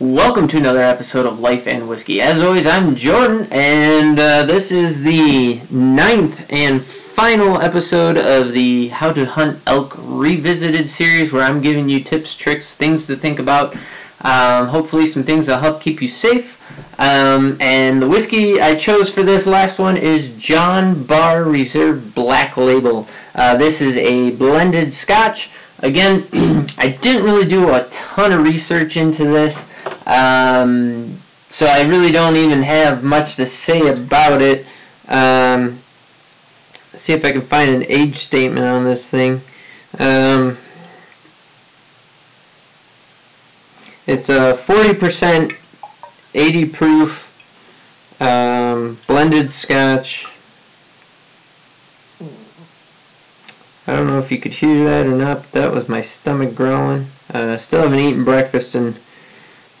Welcome to another episode of Life and Whiskey. As always, I'm Jordan, and uh, this is the ninth and final episode of the How to Hunt Elk Revisited series, where I'm giving you tips, tricks, things to think about. Um, hopefully, some things that'll help keep you safe. Um, and the whiskey I chose for this last one is John Barr Reserve Black Label. Uh, this is a blended Scotch. Again, I didn't really do a ton of research into this. Um, so I really don't even have much to say about it. Um, see if I can find an age statement on this thing. Um, it's a 40% 80 proof um, blended scotch. I don't know if you could hear that or not, but that was my stomach growling. Uh, still haven't eaten breakfast and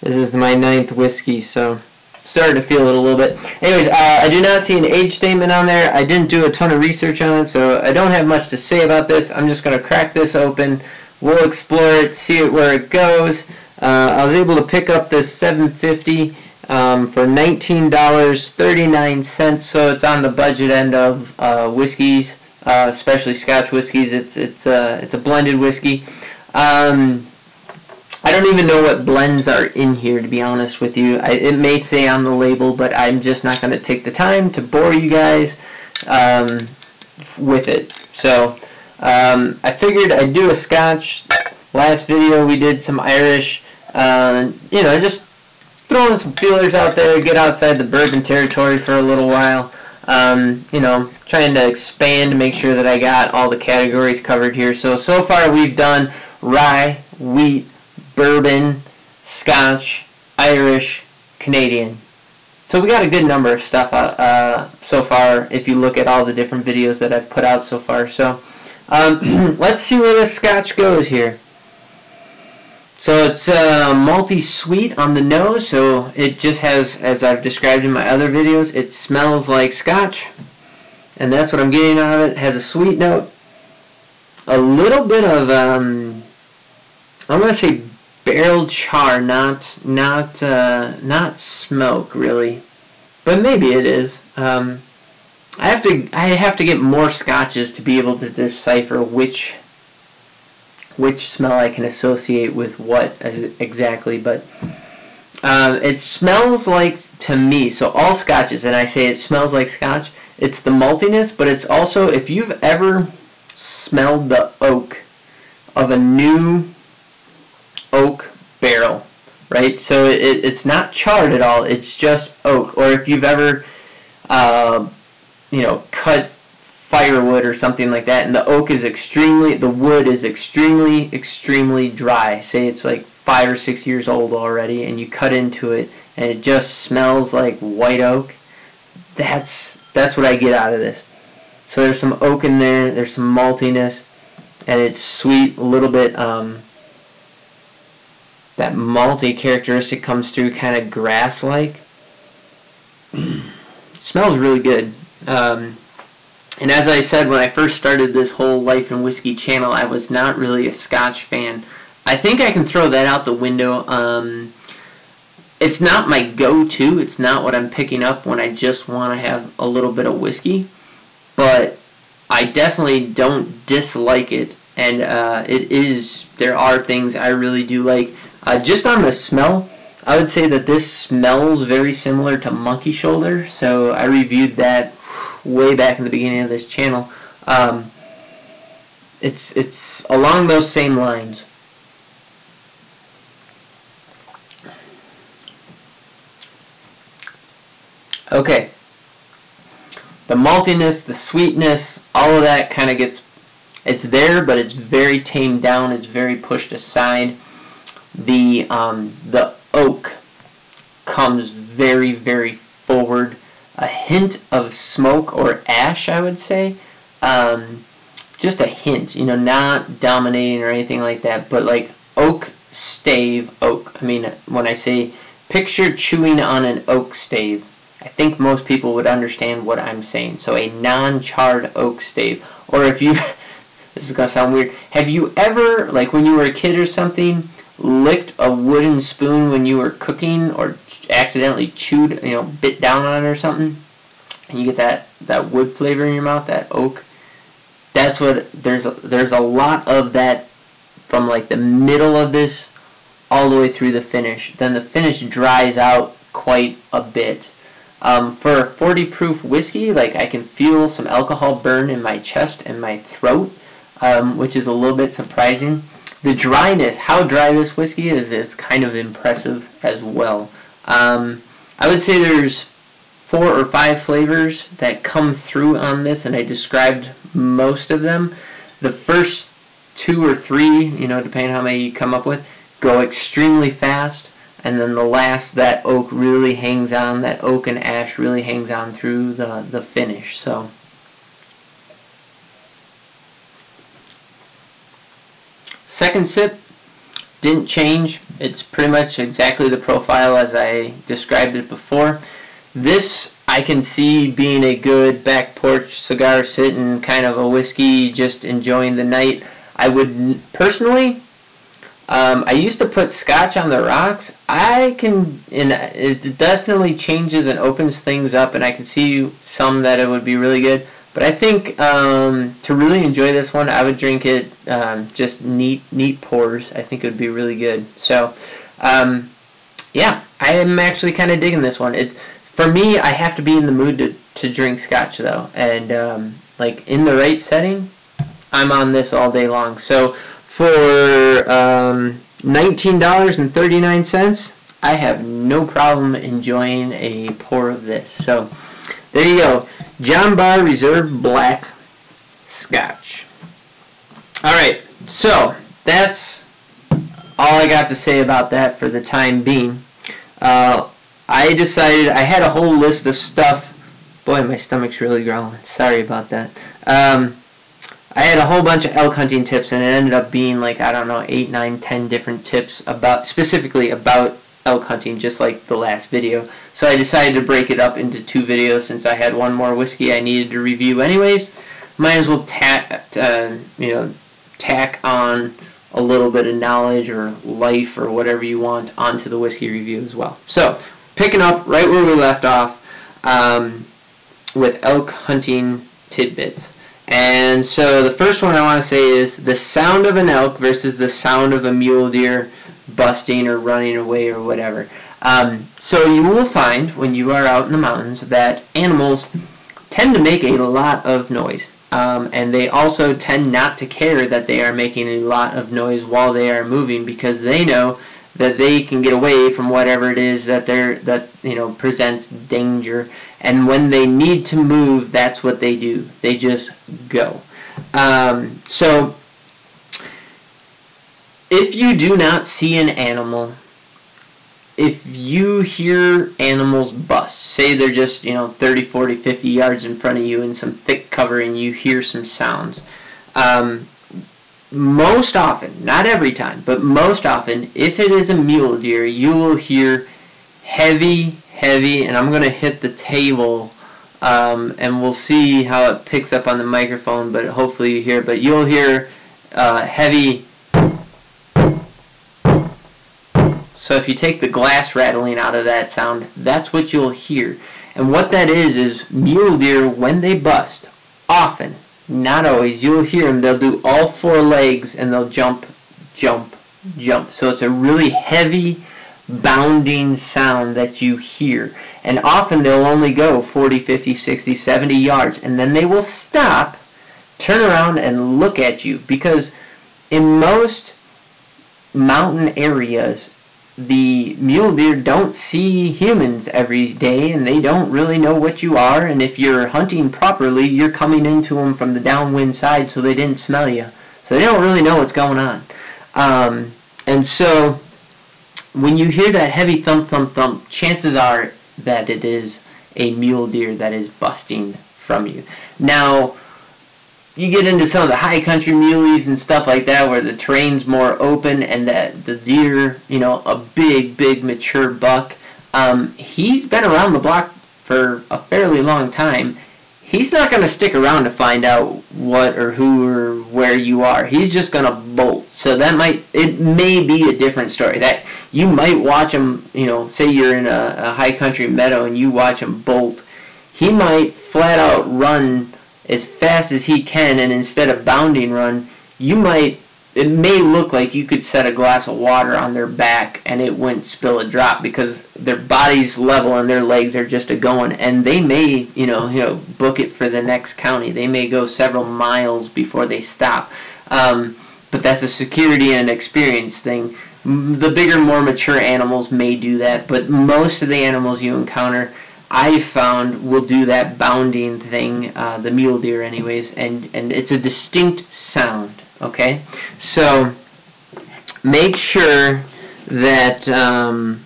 this is my ninth whiskey, so starting to feel it a little bit. Anyways, uh, I do not see an age statement on there. I didn't do a ton of research on it, so I don't have much to say about this. I'm just going to crack this open. We'll explore it, see it where it goes. Uh, I was able to pick up this 750 um, for $19.39, so it's on the budget end of uh, whiskeys, uh, especially Scotch whiskeys. It's it's uh, it's a blended whiskey. Um, I don't even know what blends are in here, to be honest with you. I, it may say on the label, but I'm just not going to take the time to bore you guys um, with it. So um, I figured I'd do a Scotch. Last video we did some Irish. Uh, you know, just throwing some feelers out there, get outside the bourbon territory for a little while. Um, you know, trying to expand, make sure that I got all the categories covered here. So, so far we've done rye, wheat, bourbon, Scotch, Irish, Canadian. So we got a good number of stuff uh, uh, so far if you look at all the different videos that I've put out so far. So um, let's see where this Scotch goes here. So it's uh, multi-sweet on the nose, so it just has, as I've described in my other videos, it smells like Scotch. And that's what I'm getting out of it. it has a sweet note. A little bit of, um, I'm going to say barrel char, not not uh, not smoke really, but maybe it is. Um, I have to I have to get more scotches to be able to decipher which which smell I can associate with what exactly, but uh, it smells like to me. So all scotches, and I say it smells like scotch. It's the maltiness, but it's also if you've ever smelled the oak of a new oak barrel, right? So it, it's not charred at all. It's just oak. Or if you've ever, uh, you know, cut firewood or something like that, and the oak is extremely, the wood is extremely, extremely dry. Say it's like five or six years old already, and you cut into it, and it just smells like white oak. That's that's what I get out of this. So there's some oak in there. There's some maltiness, and it's sweet, a little bit. Um, that malty characteristic comes through kind of grass-like. smells really good. Um, and as I said when I first started this whole Life and Whiskey channel, I was not really a Scotch fan. I think I can throw that out the window. Um, it's not my go-to. It's not what I'm picking up when I just want to have a little bit of whiskey. But I definitely don't dislike it. And uh, it is, there are things I really do like. Uh, just on the smell, I would say that this smells very similar to monkey shoulder. So I reviewed that way back in the beginning of this channel. Um, it's it's along those same lines. Okay. The maltiness, the sweetness, all of that kind of gets, it's there, but it's very tamed down. It's very pushed aside the um, the oak comes very very forward. A hint of smoke or ash I would say. Um, just a hint you know not dominating or anything like that but like oak stave oak. I mean when I say picture chewing on an oak stave I think most people would understand what I'm saying. So a non-charred oak stave. Or if you this is gonna sound weird. Have you ever like when you were a kid or something licked a wooden spoon when you were cooking or accidentally chewed, you know, bit down on it or something, and you get that, that wood flavor in your mouth, that oak, that's what, there's a, there's a lot of that from like the middle of this all the way through the finish. Then the finish dries out quite a bit. Um, for a 40 proof whiskey, like I can feel some alcohol burn in my chest and my throat, um, which is a little bit surprising. The dryness, how dry this whiskey is, is kind of impressive as well. Um, I would say there's four or five flavors that come through on this, and I described most of them. The first two or three, you know, depending on how many you come up with, go extremely fast and then the last that oak really hangs on that oak and ash really hangs on through the the finish so second sip didn't change it's pretty much exactly the profile as I described it before this I can see being a good back porch cigar sitting kind of a whiskey just enjoying the night I would personally um, I used to put scotch on the rocks. I can, and it definitely changes and opens things up, and I can see some that it would be really good. But I think um, to really enjoy this one, I would drink it um, just neat, neat pours. I think it would be really good. So, um, yeah, I am actually kind of digging this one. It, for me, I have to be in the mood to, to drink scotch though, and um, like in the right setting, I'm on this all day long. So for um, $19.39, I have no problem enjoying a pour of this. So there you go. John Barr Reserve Black Scotch. Alright, so that's all I got to say about that for the time being. Uh, I decided, I had a whole list of stuff. Boy, my stomach's really growling. Sorry about that. Um, I had a whole bunch of elk hunting tips, and it ended up being like I don't know eight, nine, ten different tips about specifically about elk hunting, just like the last video. So I decided to break it up into two videos since I had one more whiskey I needed to review anyways. Might as well tack, uh, you know, tack on a little bit of knowledge or life or whatever you want onto the whiskey review as well. So picking up right where we left off um, with elk hunting tidbits. And so the first one I want to say is the sound of an elk versus the sound of a mule deer busting or running away or whatever. Um, so you will find when you are out in the mountains that animals tend to make a lot of noise. Um, and they also tend not to care that they are making a lot of noise while they are moving because they know that they can get away from whatever it is that they're that you know presents danger and when they need to move, that's what they do. They just go. Um, so, if you do not see an animal, if you hear animals bust, say they're just, you know, 30, 40, 50 yards in front of you in some thick cover and you hear some sounds, um, most often, not every time, but most often, if it is a mule deer, you will hear heavy heavy and I'm going to hit the table um, and we'll see how it picks up on the microphone but hopefully you hear but you'll hear uh, heavy so if you take the glass rattling out of that sound that's what you'll hear. And what that is is mule deer when they bust often not always you'll hear them they'll do all four legs and they'll jump jump jump. So it's a really heavy bounding sound that you hear. And often they'll only go 40, 50, 60, 70 yards. And then they will stop, turn around and look at you. Because in most mountain areas the mule deer don't see humans every day and they don't really know what you are and if you're hunting properly you're coming into them from the downwind side so they didn't smell you so they don't really know what's going on um, and so when you hear that heavy thump, thump, thump, chances are that it is a mule deer that is busting from you. Now, you get into some of the high country muleys and stuff like that where the terrain's more open and that the deer, you know, a big, big mature buck, um, he's been around the block for a fairly long time. he's not going to stick around to find out what or who or where you are. He's just going to bolt. So that might it may be a different story. That you might watch him. You know, say you're in a, a high country meadow and you watch him bolt. He might flat out run as fast as he can, and instead of bounding run, you might it may look like you could set a glass of water on their back and it wouldn't spill a drop because their body's level and their legs are just a going. And they may you know you know book it for the next county. They may go several miles before they stop. Um, but that's a security and experience thing. The bigger more mature animals may do that but most of the animals you encounter I found will do that bounding thing, uh, the mule deer anyways, and, and it's a distinct sound. Okay, so make sure that um,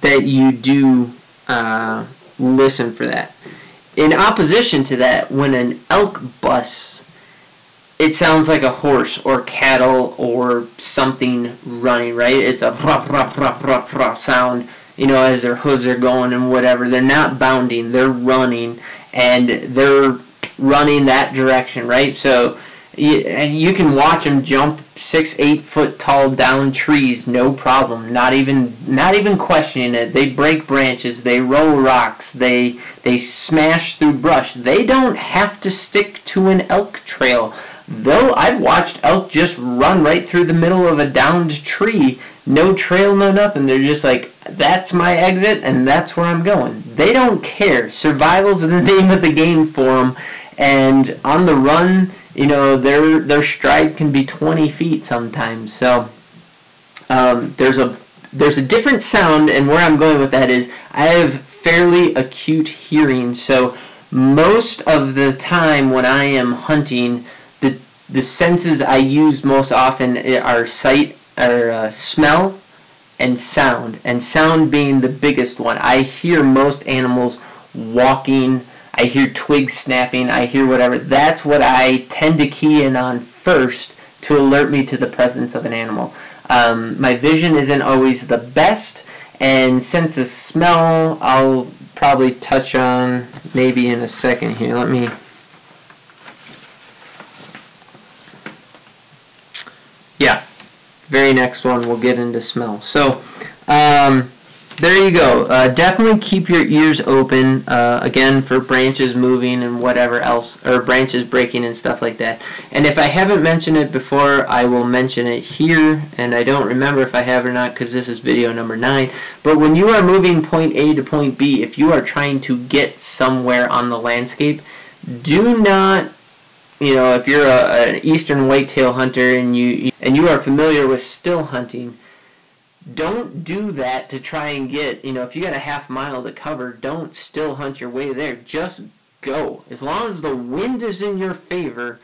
that you do uh, listen for that. In opposition to that, when an elk busts, it sounds like a horse or cattle or something running, right? It's a rah, rah, rah, rah, rah sound, you know, as their hooves are going and whatever. They're not bounding, they're running, and they're running that direction, right? So and you can watch them jump six, eight foot tall down trees, no problem. Not even, not even questioning it. They break branches, they roll rocks, they they smash through brush. They don't have to stick to an elk trail. Though I've watched elk just run right through the middle of a downed tree, no trail, no nothing. They're just like, that's my exit, and that's where I'm going. They don't care. Survival's the name of the game for them, and on the run you know their their stride can be 20 feet sometimes. So um, there's a there's a different sound, and where I'm going with that is I have fairly acute hearing. So most of the time when I am hunting, the the senses I use most often are sight or uh, smell and sound, and sound being the biggest one. I hear most animals walking I hear twigs snapping, I hear whatever. That's what I tend to key in on first to alert me to the presence of an animal. Um, my vision isn't always the best, and sense of smell, I'll probably touch on maybe in a second here. Let me. Yeah, very next one we'll get into smell. So, um, there you go. Uh, definitely keep your ears open, uh, again, for branches moving and whatever else, or branches breaking and stuff like that. And if I haven't mentioned it before, I will mention it here, and I don't remember if I have or not because this is video number 9. But when you are moving point A to point B, if you are trying to get somewhere on the landscape, do not you know, if you're a, an eastern whitetail hunter and you and you are familiar with still hunting, don't do that to try and get, you know, if you got a half mile to cover, don't still hunt your way there. Just go. As long as the wind is in your favor,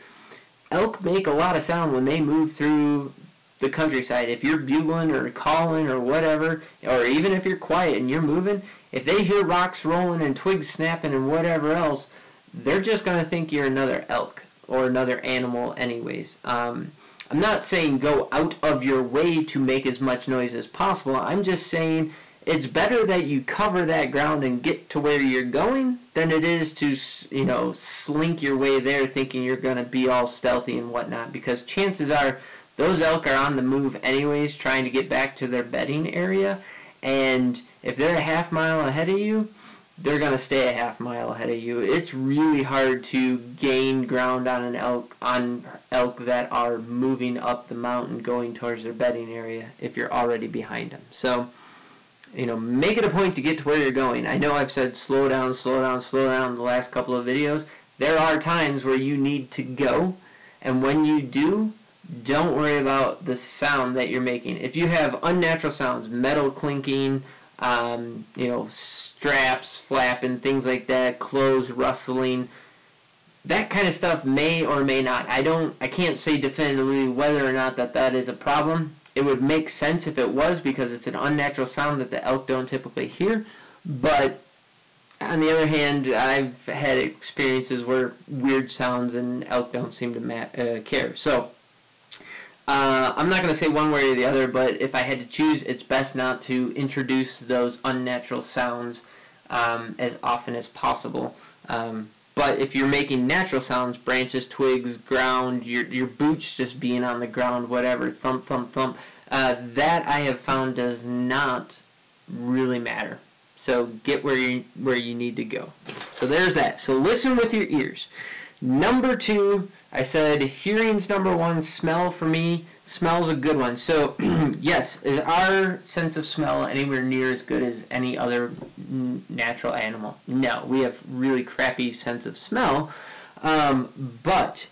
elk make a lot of sound when they move through the countryside. If you're bugling or calling or whatever, or even if you're quiet and you're moving, if they hear rocks rolling and twigs snapping and whatever else, they're just going to think you're another elk or another animal anyways. Um, I'm not saying go out of your way to make as much noise as possible. I'm just saying it's better that you cover that ground and get to where you're going than it is to, you know, slink your way there thinking you're going to be all stealthy and whatnot. Because chances are those elk are on the move anyways, trying to get back to their bedding area. And if they're a half mile ahead of you, they're going to stay a half mile ahead of you. It's really hard to gain ground on an elk on elk that are moving up the mountain going towards their bedding area if you're already behind them. So, you know, make it a point to get to where you're going. I know I've said slow down, slow down, slow down the last couple of videos. There are times where you need to go, and when you do, don't worry about the sound that you're making. If you have unnatural sounds, metal clinking, um, you know, straps flapping, things like that, clothes rustling. That kind of stuff may or may not. I don't, I can't say definitively whether or not that that is a problem. It would make sense if it was because it's an unnatural sound that the elk don't typically hear. But on the other hand, I've had experiences where weird sounds and elk don't seem to ma- uh, care. So uh, I'm not going to say one way or the other, but if I had to choose, it's best not to introduce those unnatural sounds um, as often as possible. Um, but if you're making natural sounds, branches, twigs, ground, your your boots just being on the ground, whatever, thump, thump, thump, uh, that I have found does not really matter. So get where you where you need to go. So there's that. So listen with your ears. Number two, I said hearing's number one. Smell for me, smell's a good one. So yes, is our sense of smell anywhere near as good as any other natural animal? No, we have really crappy sense of smell. Um, but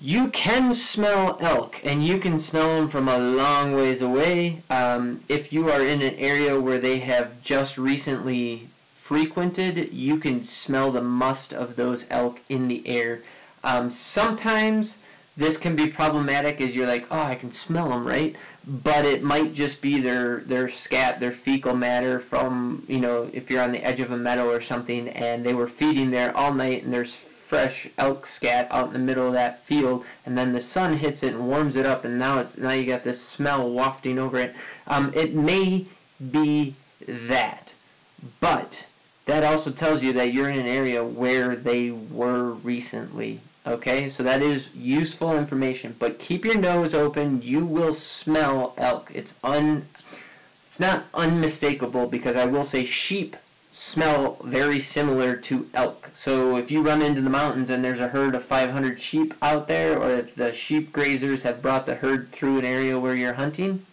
you can smell elk, and you can smell them from a long ways away. Um, if you are in an area where they have just recently frequented, you can smell the must of those elk in the air. Um, sometimes this can be problematic as you're like, oh, I can smell them, right? But it might just be their their scat, their fecal matter from you know if you're on the edge of a meadow or something, and they were feeding there all night, and there's fresh elk scat out in the middle of that field, and then the sun hits it and warms it up, and now it's now you got this smell wafting over it. Um, it may be that, but that also tells you that you're in an area where they were recently. Okay, so that is useful information. But keep your nose open. You will smell elk. It's un, it's not unmistakable because I will say sheep smell very similar to elk. So if you run into the mountains and there's a herd of 500 sheep out there, or if the sheep grazers have brought the herd through an area where you're hunting,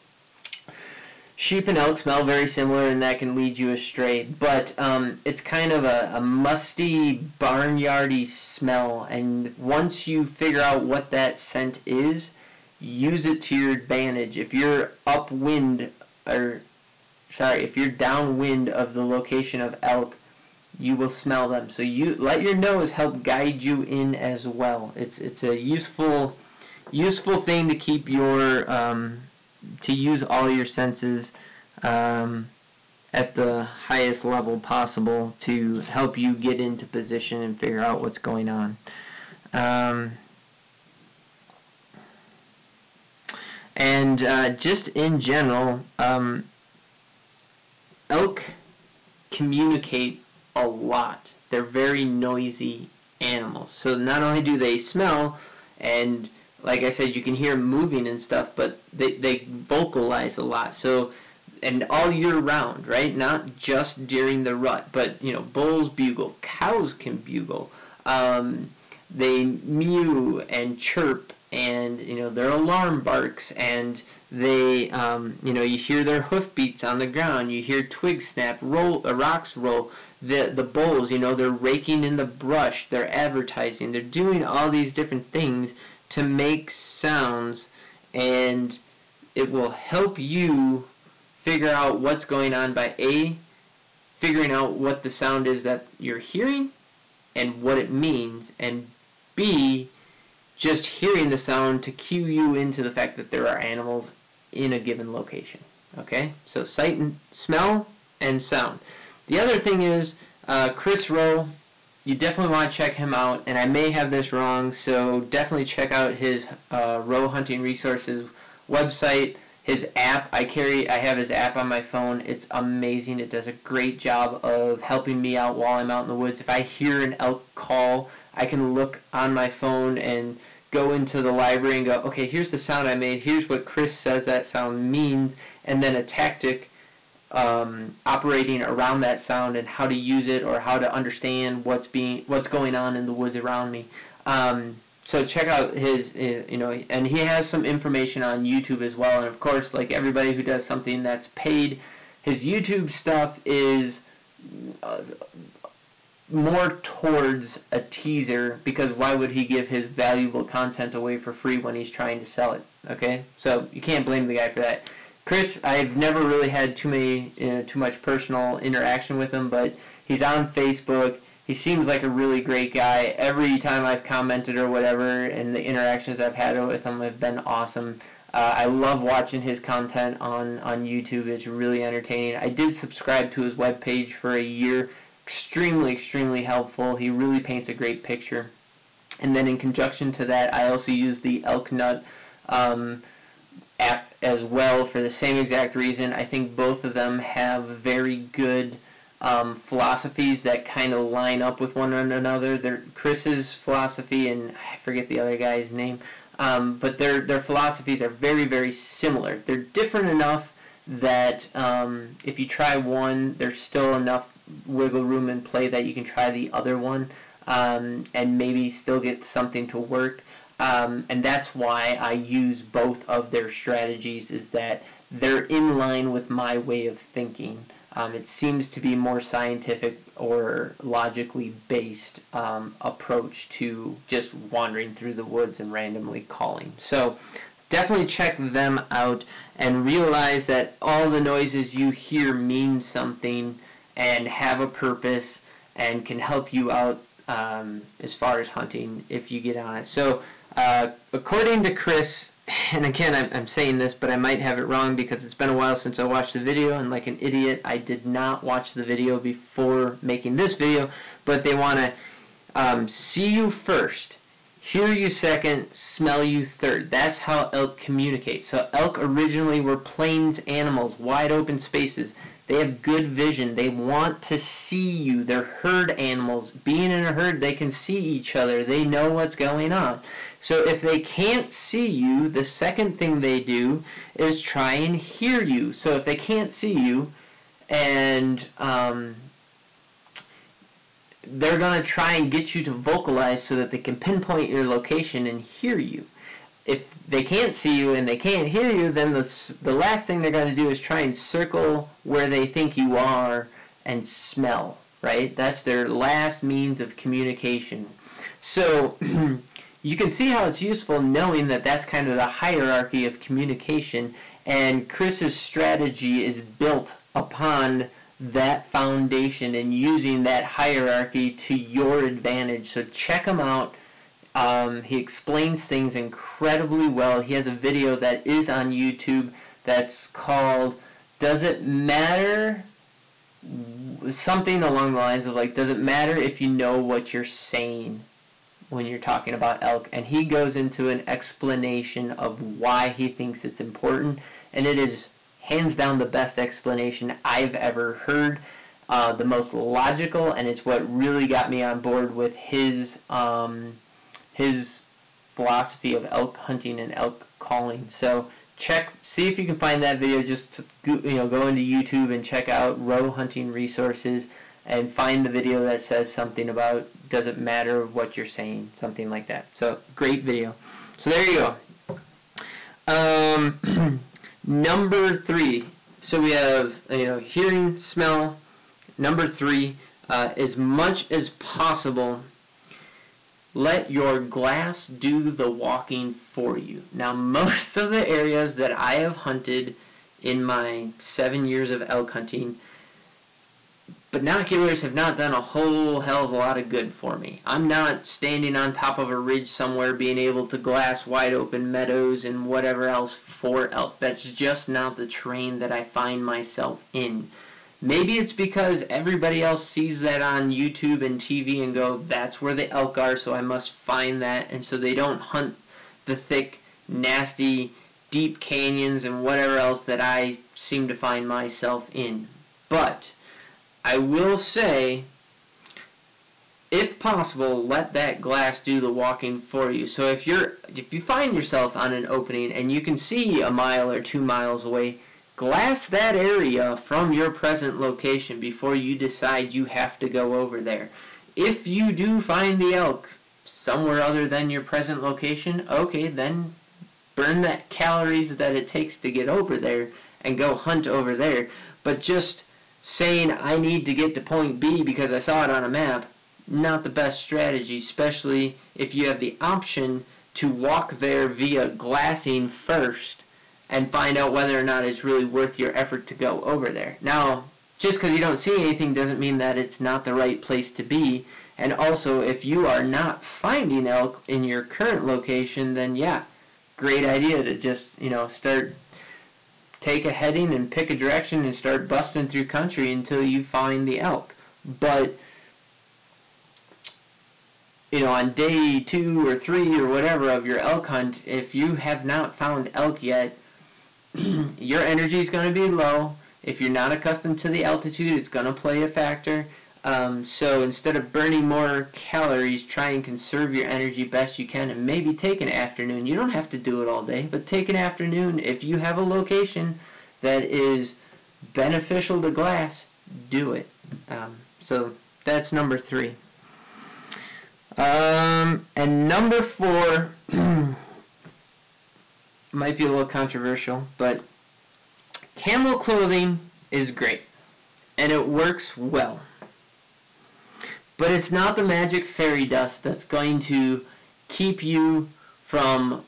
sheep and elk smell very similar and that can lead you astray. But um, it's kind of a, a musty, barnyardy smell. And once you figure out what that scent is, use it to your advantage. If you're upwind or sorry, if you're downwind of the location of elk, you will smell them. So you let your nose help guide you in as well. It's it's a useful useful thing to keep your um, to use all your senses um, at the highest level possible to help you get into position and figure out what's going on. Um, and uh, just in general, um, elk communicate a lot. They're very noisy animals. So not only do they smell, and like I said, you can hear them moving and stuff, but they, they vocalize a lot. So, and all year round, right? Not just during the rut, but, you know, bulls bugle, cows can bugle. Um, they mew and chirp, and, you know, their alarm barks, and they, um, you know, you hear their hoofbeats on the ground. You hear twigs snap, roll, uh, rocks roll. The the bulls, you know, they're raking in the brush. They're advertising. They're doing all these different things to make sounds, and it will help you figure out what's going on by a figuring out what the sound is that you're hearing and what it means, and b just hearing the sound to cue you into the fact that there are animals in a given location. Okay, so sight and smell and sound. The other thing is uh, Chris Roe. You definitely want to check him out, and I may have this wrong, so definitely check out his uh, Roe Hunting Resources website. His app, I carry, I have his app on my phone. It's amazing. It does a great job of helping me out while I'm out in the woods. If I hear an elk call, I can look on my phone and go into the library and go, okay, here's the sound I made, here's what Chris says that sound means, and then a tactic um, operating around that sound and how to use it or how to understand what's being what's going on in the woods around me. Um, so check out his, his, you know, and he has some information on YouTube as well. And of course, like everybody who does something that's paid, his YouTube stuff is. Uh, more towards a teaser because why would he give his valuable content away for free when he's trying to sell it? Okay, so you can't blame the guy for that. Chris, I've never really had too many, uh, too much personal interaction with him, but he's on Facebook. He seems like a really great guy. Every time I've commented or whatever, and the interactions I've had with him have been awesome. Uh, I love watching his content on, on YouTube. It's really entertaining. I did subscribe to his webpage for a year extremely, extremely helpful. He really paints a great picture. And then in conjunction to that, I also use the Elk Nut um, app as well for the same exact reason. I think both of them have very good um, philosophies that kind of line up with one another. They're Chris's philosophy and I forget the other guy's name, um, but their their philosophies are very very similar. They're different enough that um, if you try one, there's still enough wiggle room in play that you can try the other one um, and maybe still get something to work. Um, and that's why I use both of their strategies is that they're in line with my way of thinking. Um, it seems to be more scientific or logically based um, approach to just wandering through the woods and randomly calling. So definitely check them out and realize that all the noises you hear mean something and have a purpose and can help you out um, as far as hunting if you get on it. So uh, according to Chris, and again I'm, I'm, saying this but I might have it wrong because it's been a while since I watched the video and like an idiot I did not watch the video before making this video but they want to um, see you first hear you second smell you third. That's how elk communicate. So elk originally were plains animals wide open spaces they have good vision. They want to see you. They're herd animals. Being in a herd, they can see each other. They know what's going on. So if they can't see you, the second thing they do is try and hear you. So if they can't see you and um, they're going to try and get you to vocalize so that they can pinpoint your location and hear you if they can't see you and they can't hear you, then the, the last thing they're going to do is try and circle where they think you are and smell, right? That's their last means of communication. So you can see how it's useful knowing that that's kind of the hierarchy of communication and Chris's strategy is built upon that foundation and using that hierarchy to your advantage. So check them out um, he explains things incredibly well. He has a video that is on YouTube that's called Does It Matter? Something along the lines of like, Does it matter if you know what you're saying when you're talking about elk? And he goes into an explanation of why he thinks it's important. And it is hands down the best explanation I've ever heard. Uh, the most logical, and it's what really got me on board with his. Um, his philosophy of elk hunting and elk calling. So check, see if you can find that video. Just you know, go into YouTube and check out Roe Hunting Resources and find the video that says something about doesn't matter what you're saying, something like that. So great video. So there you go. Um, number three. So we have you know hearing, smell. Number three, uh, as much as possible let your glass do the walking for you. Now, most of the areas that I have hunted in my seven years of elk hunting, binoculars have not done a whole hell of a lot of good for me. I'm not standing on top of a ridge somewhere being able to glass wide open meadows and whatever else for elk. That's just not the terrain that I find myself in. Maybe it's because everybody else sees that on YouTube and TV and go, that's where the elk are, so I must find that. And so they don't hunt the thick, nasty, deep canyons and whatever else that I seem to find myself in. But I will say, if possible, let that glass do the walking for you. So if you're if you find yourself on an opening and you can see a mile or two miles away, Glass that area from your present location before you decide you have to go over there. If you do find the elk somewhere other than your present location, okay, then burn that calories that it takes to get over there and go hunt over there. But just saying I need to get to point B because I saw it on a map, not the best strategy, especially if you have the option to walk there via glassing first and find out whether or not it's really worth your effort to go over there. Now, just because you don't see anything doesn't mean that it's not the right place to be. And also, if you are not finding elk in your current location, then yeah, great idea to just, you know, start take a heading and pick a direction and start busting through country until you find the elk. But you know, on day two or three or whatever of your elk hunt, if you have not found elk yet, your energy is going to be low. If you're not accustomed to the altitude, it's going to play a factor. Um, so instead of burning more calories, try and conserve your energy best you can and maybe take an afternoon. You don't have to do it all day, but take an afternoon. If you have a location that is beneficial to glass, do it. Um, so that's number three. Um, and number four might be a little controversial, but camo clothing is great and it works well. But it's not the magic fairy dust that's going to keep you from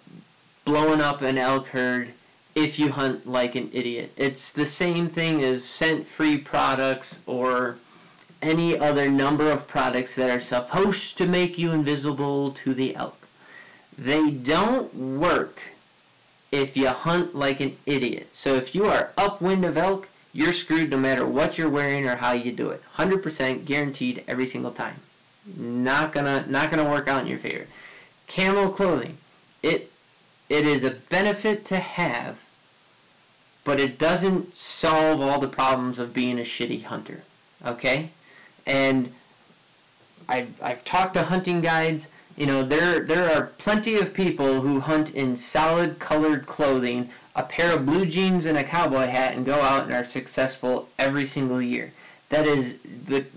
blowing up an elk herd if you hunt like an idiot. It's the same thing as scent free products or any other number of products that are supposed to make you invisible to the elk. They don't work if you hunt like an idiot. So if you are upwind of elk, you're screwed no matter what you're wearing or how you do it. 100% guaranteed every single time. Not gonna not gonna work out in your favor. Camo clothing. It it is a benefit to have, but it doesn't solve all the problems of being a shitty hunter. Okay? And I've, I've talked to hunting guides. You know, there there are plenty of people who hunt in solid colored clothing, a pair of blue jeans and a cowboy hat, and go out and are successful every single year. That is,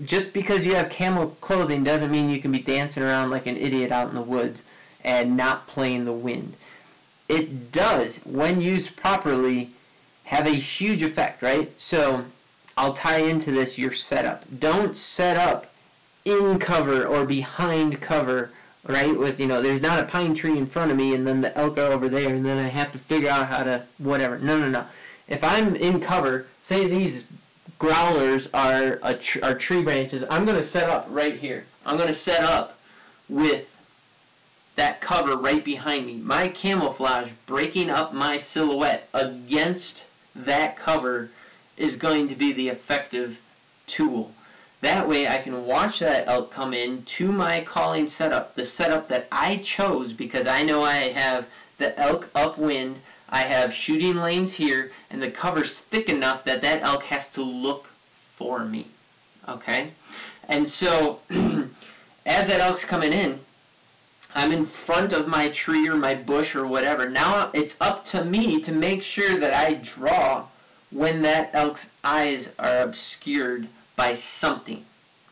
just because you have camo clothing doesn't mean you can be dancing around like an idiot out in the woods and not playing the wind. It does, when used properly, have a huge effect, right? So I'll tie into this your setup. Don't set up in cover or behind cover, right? With, you know, there's not a pine tree in front of me and then the elk are over there and then I have to figure out how to whatever. No, no, no. If I'm in cover, say these growlers are, tr- are tree branches, I'm going to set up right here. I'm going to set up with that cover right behind me. My camouflage breaking up my silhouette against that cover is going to be the effective tool. That way I can watch that elk come in to my calling setup, the setup that I chose because I know I have the elk upwind, I have shooting lanes here, and the cover's thick enough that that elk has to look for me. Okay? And so, as that elk's coming in, I'm in front of my tree or my bush or whatever. Now it's up to me to make sure that I draw when that elk's eyes are obscured by something.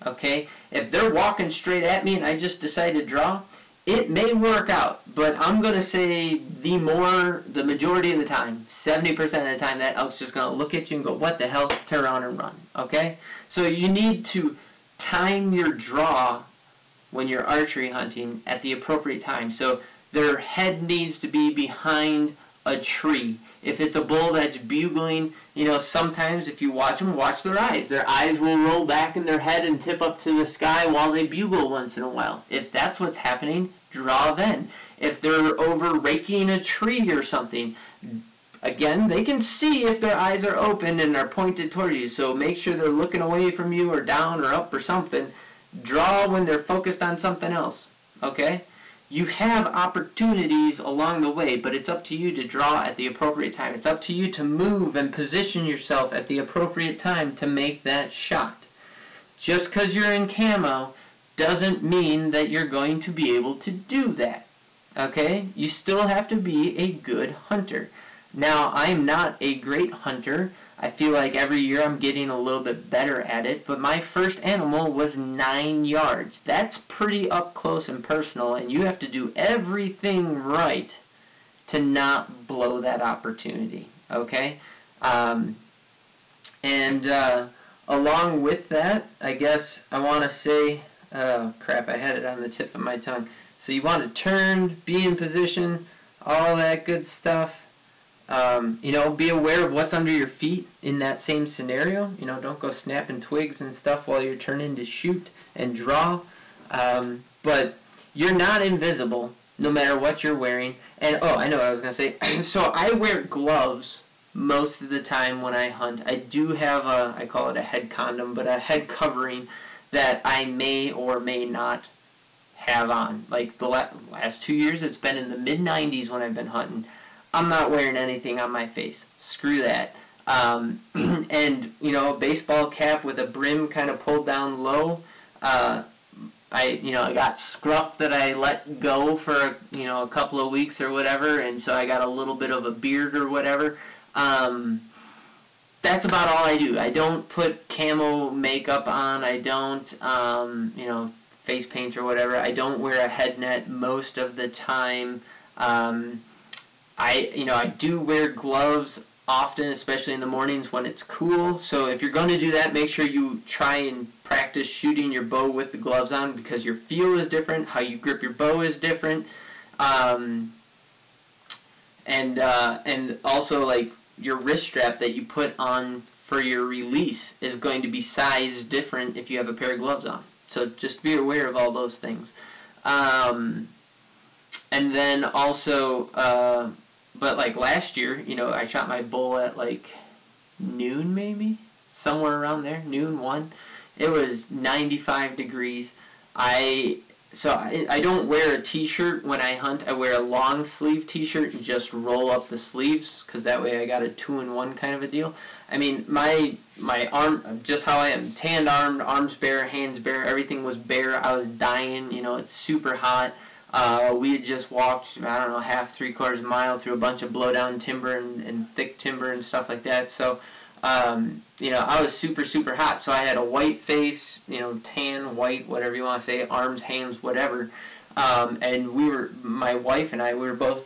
Okay? If they're walking straight at me and I just decide to draw, it may work out, but I'm going to say the more, the majority of the time, 70% of the time, that elk's just going to look at you and go, what the hell, turn around and run. Okay? So you need to time your draw when you're archery hunting at the appropriate time. So their head needs to be behind a tree. If it's a bull that's bugling, you know, sometimes if you watch them, watch their eyes. Their eyes will roll back in their head and tip up to the sky while they bugle once in a while. If that's what's happening, draw then. If they're over raking a tree or something, again, they can see if their eyes are open and are pointed toward you. So make sure they're looking away from you or down or up or something. Draw when they're focused on something else. Okay? You have opportunities along the way, but it's up to you to draw at the appropriate time. It's up to you to move and position yourself at the appropriate time to make that shot. Just because you're in camo doesn't mean that you're going to be able to do that. Okay? You still have to be a good hunter. Now, I'm not a great hunter. I feel like every year I'm getting a little bit better at it, but my first animal was nine yards. That's pretty up close and personal, and you have to do everything right to not blow that opportunity. Okay? Um, and uh, along with that, I guess I want to say, oh crap, I had it on the tip of my tongue. So you want to turn, be in position, all that good stuff. Um, you know, be aware of what's under your feet in that same scenario. You know, don't go snapping twigs and stuff while you're turning to shoot and draw. Um, but you're not invisible no matter what you're wearing. And oh, I know what I was gonna say. so I wear gloves most of the time when I hunt. I do have a, I call it a head condom, but a head covering that I may or may not have on. Like the last two years, it's been in the mid 90s when I've been hunting. I'm not wearing anything on my face. Screw that. Um, and you know, a baseball cap with a brim kind of pulled down low. Uh, I you know I got scruff that I let go for you know a couple of weeks or whatever, and so I got a little bit of a beard or whatever. Um, that's about all I do. I don't put camo makeup on. I don't um, you know face paint or whatever. I don't wear a head net most of the time. Um, I you know I do wear gloves often, especially in the mornings when it's cool. So if you're going to do that, make sure you try and practice shooting your bow with the gloves on because your feel is different, how you grip your bow is different, um, and uh, and also like your wrist strap that you put on for your release is going to be sized different if you have a pair of gloves on. So just be aware of all those things. Um, and then also, uh, but like last year, you know, I shot my bull at like noon maybe, somewhere around there, noon one. It was 95 degrees. I so I, I don't wear a t-shirt when I hunt. I wear a long sleeve t-shirt and just roll up the sleeves because that way I got a two-in-one kind of a deal. I mean, my my arm, just how I am, tanned armed, arms bare, hands bare, everything was bare. I was dying. You know, it's super hot. Uh, we had just walked, I don't know, half, three quarters mile through a bunch of blowdown timber and, and thick timber and stuff like that. So, um, you know, I was super, super hot. So I had a white face, you know, tan, white, whatever you want to say, arms, hands, whatever. Um, and we were, my wife and I, we were both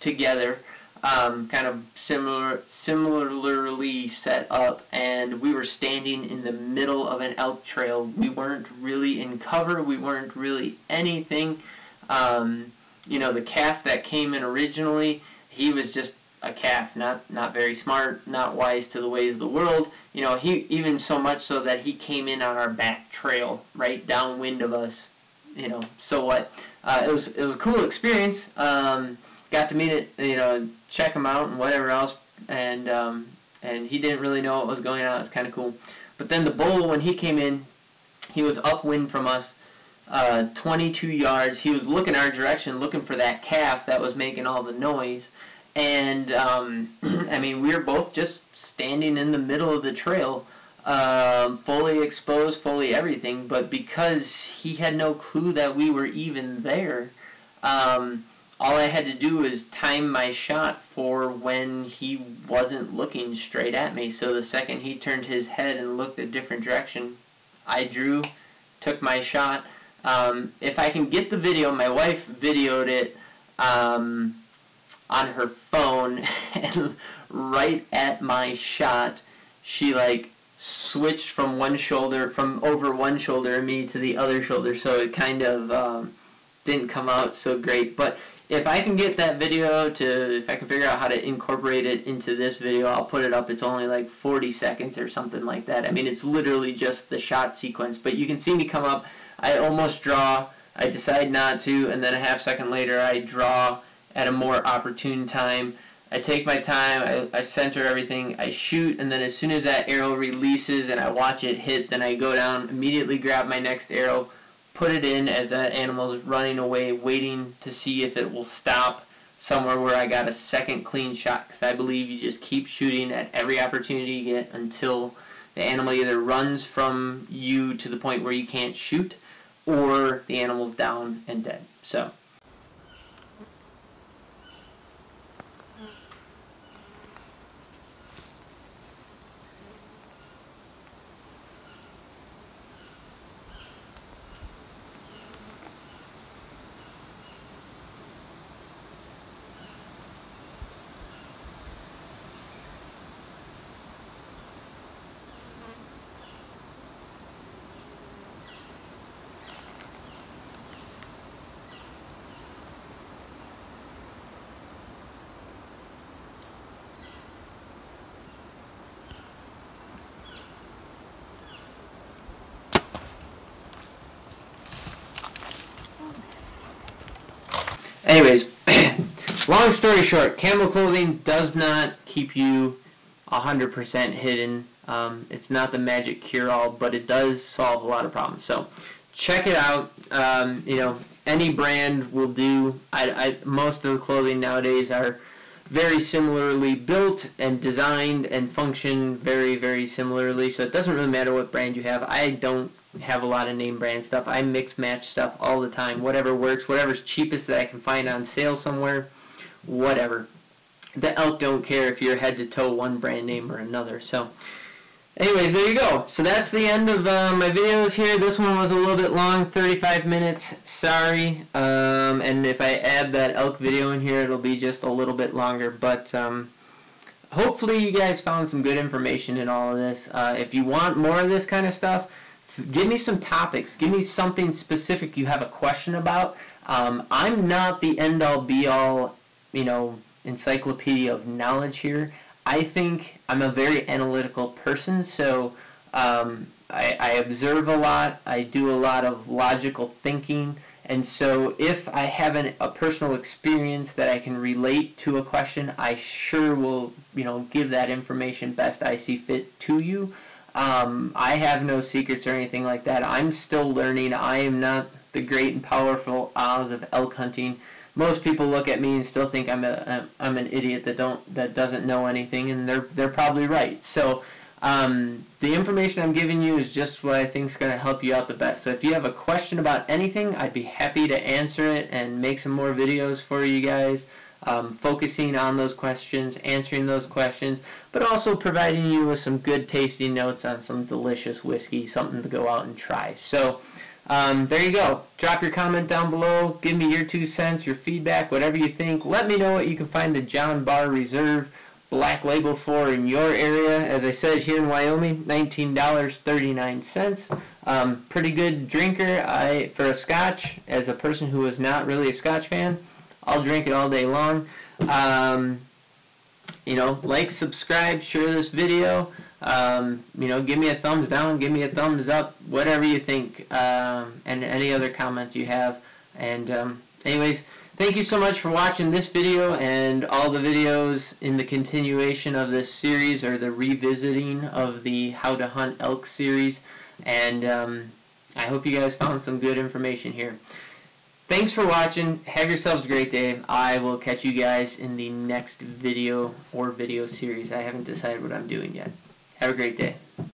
together, um, kind of similar, similarly set up, and we were standing in the middle of an elk trail. We weren't really in cover. We weren't really anything. Um, you know, the calf that came in originally, he was just a calf, not not very smart, not wise to the ways of the world. You know, he even so much so that he came in on our back trail, right downwind of us. You know, so what? Uh, it was it was a cool experience. Um, got to meet it, you know, check him out and whatever else, and um, and he didn't really know what was going on. It's kind of cool. But then the bull, when he came in, he was upwind from us uh, 22 yards. He was looking our direction, looking for that calf that was making all the noise. And um, I mean, we were both just standing in the middle of the trail, uh, fully exposed, fully everything. But because he had no clue that we were even there, um, all I had to do was time my shot for when he wasn't looking straight at me. So the second he turned his head and looked a different direction, I drew, took my shot. Um, if I can get the video, my wife videoed it um, on her phone, and right at my shot, she like switched from one shoulder, from over one shoulder of me to the other shoulder, so it kind of um, didn't come out so great. But if I can get that video to, if I can figure out how to incorporate it into this video, I'll put it up. It's only like 40 seconds or something like that. I mean, it's literally just the shot sequence, but you can see me come up I almost draw, I decide not to, and then a half second later I draw at a more opportune time. I take my time, I, I center everything, I shoot, and then as soon as that arrow releases and I watch it hit, then I go down, immediately grab my next arrow, put it in as that animal is running away, waiting to see if it will stop somewhere where I got a second clean shot, because I believe you just keep shooting at every opportunity you get until the animal either runs from you to the point where you can't shoot, or the animal's down and dead. So Anyways, long story short, camo clothing does not keep you 100% hidden. Um, it's not the magic cure-all, but it does solve a lot of problems. So check it out. Um, you know, any brand will do. I, I, most of the clothing nowadays are very similarly built and designed and function very, very similarly. So it doesn't really matter what brand you have. I don't have a lot of name brand stuff. I mix match stuff all the time. Whatever works, whatever's cheapest that I can find on sale somewhere, whatever. The elk don't care if you're head to toe one brand name or another. So anyways, there you go. So that's the end of uh, my videos here. This one was a little bit long, 35 minutes. Sorry. Um, and if I add that elk video in here, it'll be just a little bit longer. But um, hopefully you guys found some good information in all of this. Uh, if you want more of this kind of stuff, give me some topics. Give me something specific you have a question about. Um, I'm not the end-all, be-all, you know, encyclopedia of knowledge here. I think I'm a very analytical person, so um, I, I, observe a lot. I do a lot of logical thinking, and so if I have an, a personal experience that I can relate to a question, I sure will, you know, give that information best I see fit to you. Um, I have no secrets or anything like that. I'm still learning. I am not the great and powerful Oz of elk hunting most people look at me and still think I'm a I'm an idiot that don't that doesn't know anything, and they're they're probably right. So um, the information I'm giving you is just what I think is going to help you out the best. So if you have a question about anything, I'd be happy to answer it and make some more videos for you guys. Um, focusing on those questions, answering those questions, but also providing you with some good tasting notes on some delicious whiskey, something to go out and try. So um, there you go. Drop your comment down below. Give me your two cents, your feedback, whatever you think. Let me know what you can find the John Barr Reserve Black Label for in your area. As I said, here in Wyoming, $19.39. Um, pretty good drinker I for a Scotch. As a person who is not really a Scotch fan, I'll drink it all day long. Um, you know, like, subscribe, share this video. Um, you know, give me a thumbs down, give me a thumbs up, whatever you think, um, and any other comments you have. And um, anyways, thank you so much for watching this video and all the videos in the continuation of this series or the revisiting of the How to Hunt Elk series. And um, I hope you guys found some good information here. Thanks for watching. Have yourselves a great day. I will catch you guys in the next video or video series. I haven't decided what I'm doing yet. Have a great day.